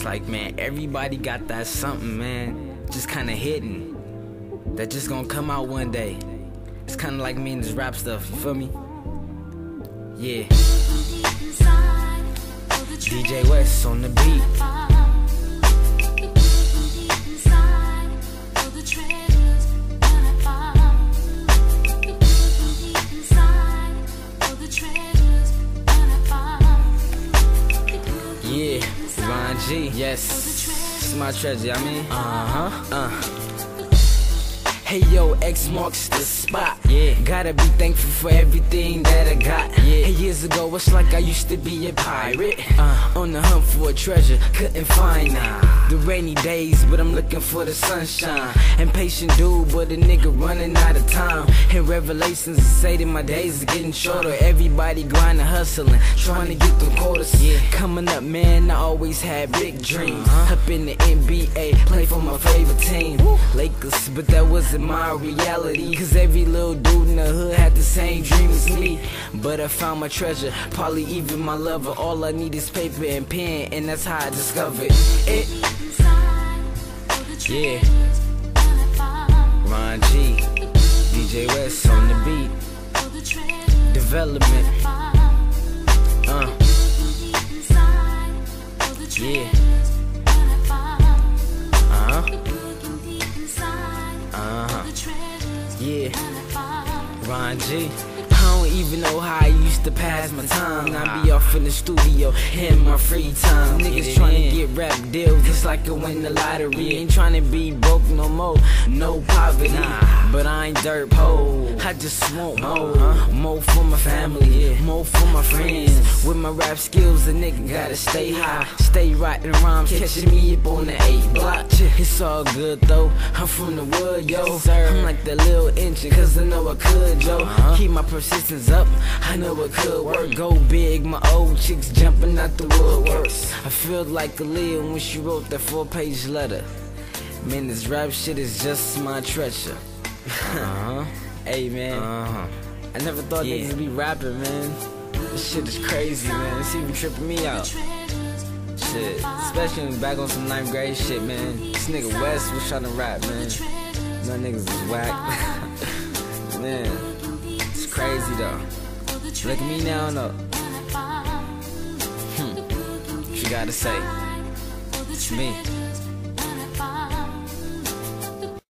It's like, man, everybody got that something, man, just kind of hidden. That just gonna come out one day. It's kind of like me and this rap stuff, you feel me? Yeah. DJ Wes on the beat. Rahn G. Yes, it's my treasure. I mean, uh huh, uh. Hey yo, X marks the spot. Yeah, gotta be thankful for everything that I got. Yeah, hey, years ago it's like I used to be a pirate. Uh, on the hunt for a treasure, couldn't find nah. The rainy days, but I'm looking for the sunshine. Impatient dude, but a nigga running out of time. And revelations say that my days are getting shorter. Everybody grinding, hustling, trying to get the quotas. Yeah, coming up, man, I always had big dreams. Up in the NBA, play for my favorite team, Lakers, but that wasn't my reality. Cause every little dude in the hood had the same dream as me. But I found my treasure, probably even my lover. All I need is paper and pen, and that's how I discovered it. Yeah. Rahn G, DJ Wes on the beat. Development. Uh. Yeah. Yeah. Rahn G. I don't even know how I used to pass my time. I be off in the studio in my free time. Niggas trying to get rap deals, it's like I win the lottery. Ain't trying to be broke no more, no poverty. But I ain't dirt poor. I just want uh-huh. more, more for my family, more for my friends. With my rap skills, a nigga gotta stay high, stay writing rhymes, catching me up on the eight block. It's all good though. I'm from the wood, yo. sir I'm like the little engine, cause I know I could, yo. Keep my persistence up, I know it could work. Go big, my old chicks jumping out the woodworks. I feel like a Aaliyah when she wrote that four page letter. Man, this rap shit is just my treasure. uh-huh. Hey, man. Uh-huh. I never thought Yeah. niggas would be rapping, man. This shit is crazy, man. It's even tripping me out. Shit. Especially when back on some ninth grade shit, man. This nigga Wes was trying to rap, man. No niggas was whack. man, it's crazy though. Look at me now, no. Hmm. What you gotta say? It's me.